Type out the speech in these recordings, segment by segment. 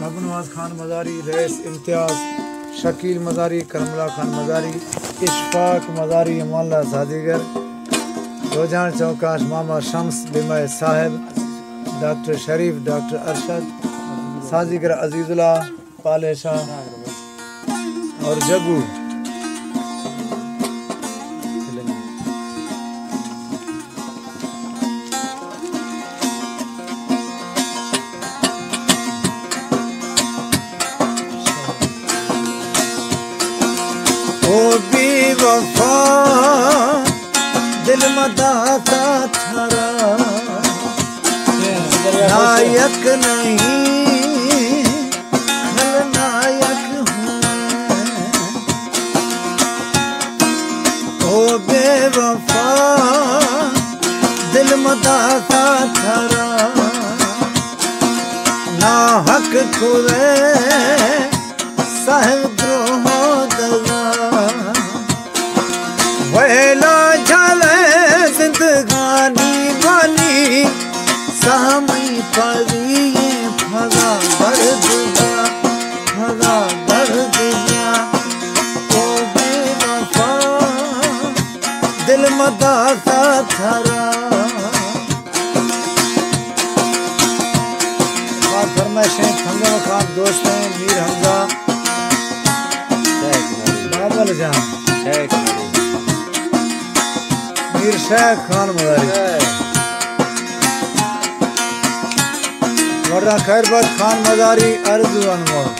बाबू Khan Mazari rice Imtiaz Shakeel Mazari करमला Khan Mazari Ishfaq Mazari अमाला सादीगर रोजान चौकाश मामा शम्स बिमय साहेब डॉक्टर शरीफ डॉक्टर अरशद साजिगर अजीज़ुल्ला पाले शाह और जगू વફા દિલમાં દાતા તારા નાયક નહીં ખલનાયક હો બેવફા દિલમાં દાતા તારા ના હક ખુરે સહદ્રોહ मदाता थरा फरमाइशें खंगम खान दोस्त हैं मीर हमजा बाबल जान मीर शेख खान मदारी वरना खैरबाद खान मदारी अर्जुन अनमोल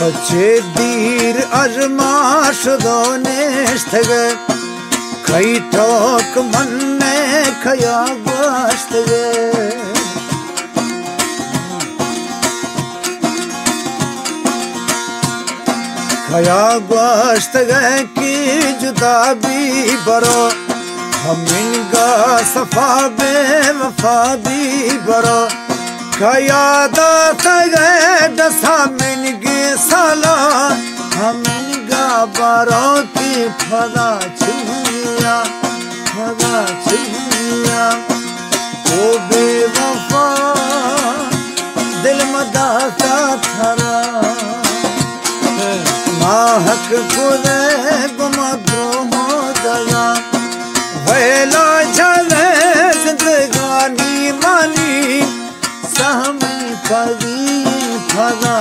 Çedir armaş donestige Kay tok manne kaya bastige Kaya bastige ki juda bi baro Hamin ga safa be vefa bi baro ಕಯಾದ ತಗದ ಸಾಮನಿಗೆ ಸಾಲ ಹಮನಿಗ ಬರೋತಿ ಫದ ಚಿಹಿಯ ಫದ ಚಿಹಿಯ ಓ ಬೇವಫಾ ದಿಲ್ ಮದಾಸ ಥರ ಮಾಹಕ್ ಕುದೇ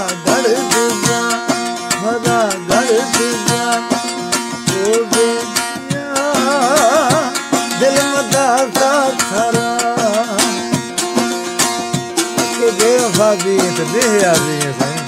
दिले खां गीत बेहाली असां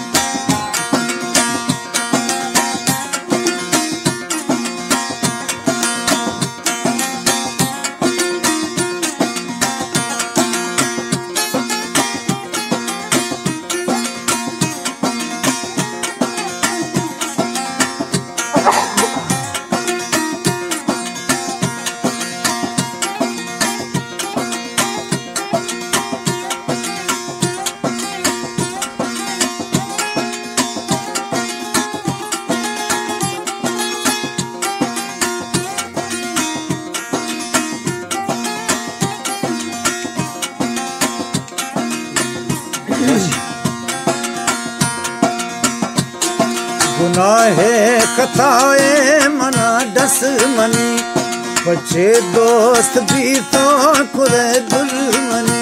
कथा मना दस मनी बचे दोस्त भी तो कुरे बि तुर दुलमी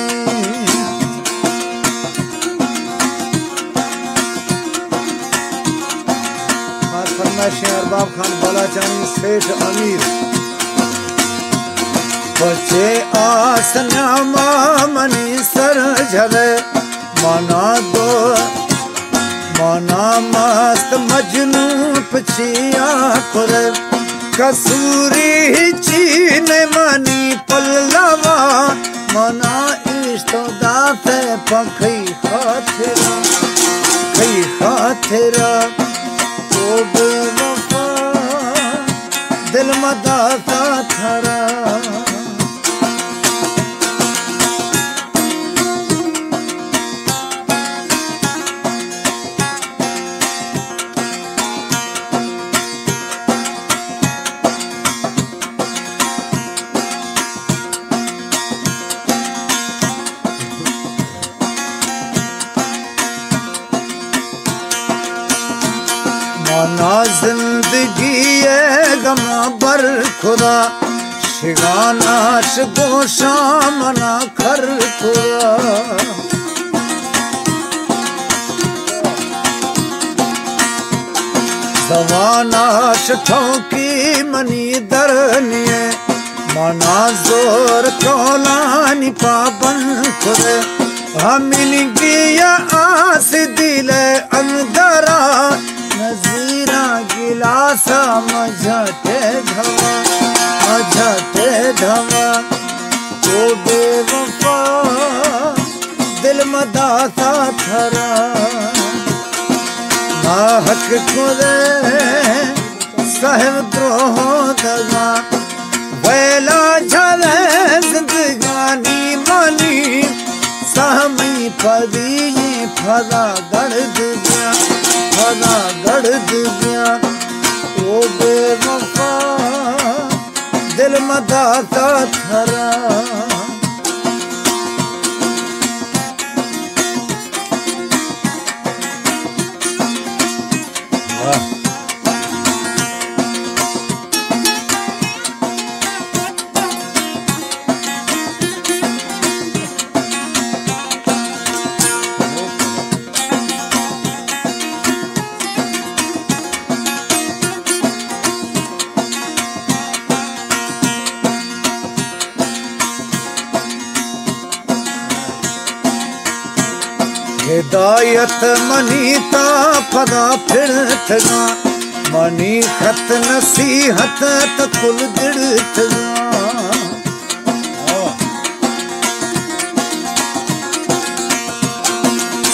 बला सेठ अमीर बचे मनी सर झले मना दो ਮਨਾ ਮਸਤ ਮਜਨੂ ਪਛਿਆ ਖੁਰ ਕਸੂਰੀ ਚੀਨ ਮਾਨੀ ਪੱਲਵਾ ਮਨਾ ਇਸ਼ਤੋ ਦਾਤੇ ਪਖਈ ਹਾਥਰਾ ਖਈ ਹਾਥਰਾ ਤੋ ਬੇਵਫਾ ਦਿਲ ਮਦਾ ਸਾਥਰਾ ਥਰਾ खुदा शिवानाश गोशामना कर खुदा दवानाश ठोकी मनी दरनिए मना जोर कोलानी पाबन खुदे हमिल गिया आस दिले अंदरा नजीरा गिला समझते धवा मझते धवा तो बेवफा दिल मदासा थरा हक खुदे सहब द्रोह दगा वेला झले जिंदगानी मनी सहमी पदी फला दर्द गया ਹਨਾ ਗੜਦ ਗਿਆ ਉਹ ਬੇਵਫਾ ਦਿਲ ਮਦਾ ਮਦਾਤਾ ਥਰਾ हिदायत मनी ता पदा फिरथगा मनी खत नसी हत त कुल दिड़थगा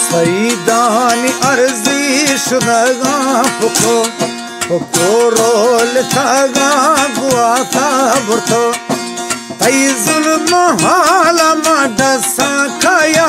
सही दान अर्जी सुनागा फुको फुको रोल थागा गुआ था बुर्थो ताई जुल्म हाला मा डसा खाया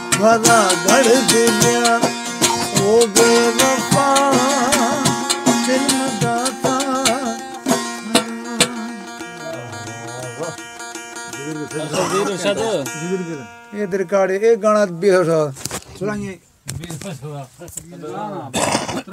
भला गढ़ दिया हो गए वफा ये दरकार ये गाना बेहोश हो सुनाइए